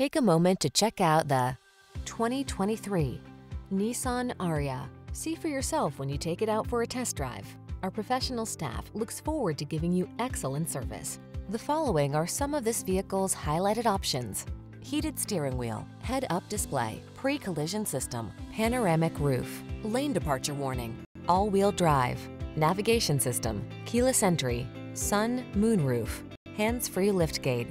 Take a moment to check out the 2023 Nissan Ariya. See for yourself when you take it out for a test drive. Our professional staff looks forward to giving you excellent service. The following are some of this vehicle's highlighted options. Heated steering wheel, head-up display, pre-collision system, panoramic roof, lane departure warning, all-wheel drive, navigation system, keyless entry, sun, moon roof, hands-free liftgate.